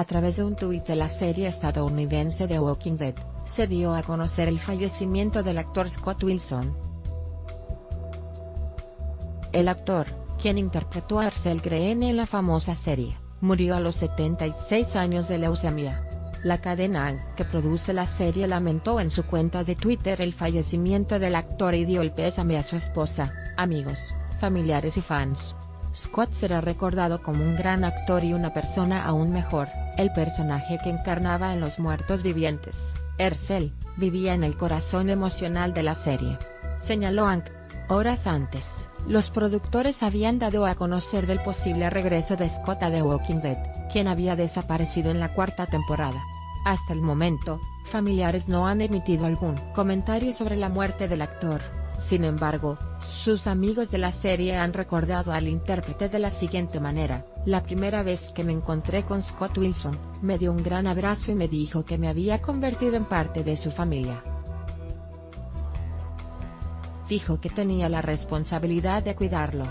A través de un tuit de la serie estadounidense The Walking Dead, se dio a conocer el fallecimiento del actor Scott Wilson. El actor, quien interpretó a Arcel Green en la famosa serie, murió a los 76 años de leucemia. La cadena que produce la serie lamentó en su cuenta de Twitter el fallecimiento del actor y dio el pésame a su esposa, amigos, familiares y fans. Scott será recordado como un gran actor y una persona aún mejor, el personaje que encarnaba en Los Muertos Vivientes, Ercel, vivía en el corazón emocional de la serie. Señaló Hank. Horas antes, los productores habían dado a conocer del posible regreso de Scott a The Walking Dead, quien había desaparecido en la cuarta temporada. Hasta el momento, familiares no han emitido algún comentario sobre la muerte del actor. Sin embargo, sus amigos de la serie han recordado al intérprete de la siguiente manera, la primera vez que me encontré con Scott Wilson, me dio un gran abrazo y me dijo que me había convertido en parte de su familia. Dijo que tenía la responsabilidad de cuidarlo.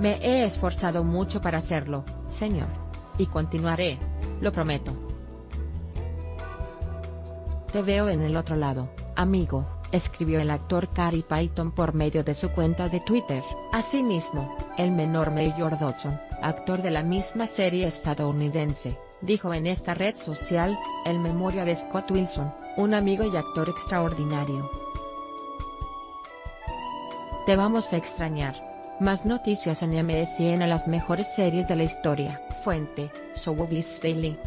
Me he esforzado mucho para hacerlo, señor. Y continuaré, lo prometo. Te veo en el otro lado, amigo escribió el actor Cary Payton por medio de su cuenta de Twitter. Asimismo, el menor Mayor Dodson, actor de la misma serie estadounidense, dijo en esta red social, el memoria de Scott Wilson, un amigo y actor extraordinario. Te vamos a extrañar. Más noticias en MSN a las mejores series de la historia. Fuente, Showbiz Daily.